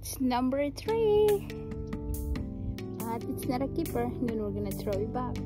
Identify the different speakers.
Speaker 1: It's number three. But it's not a keeper. Then we're gonna throw it back.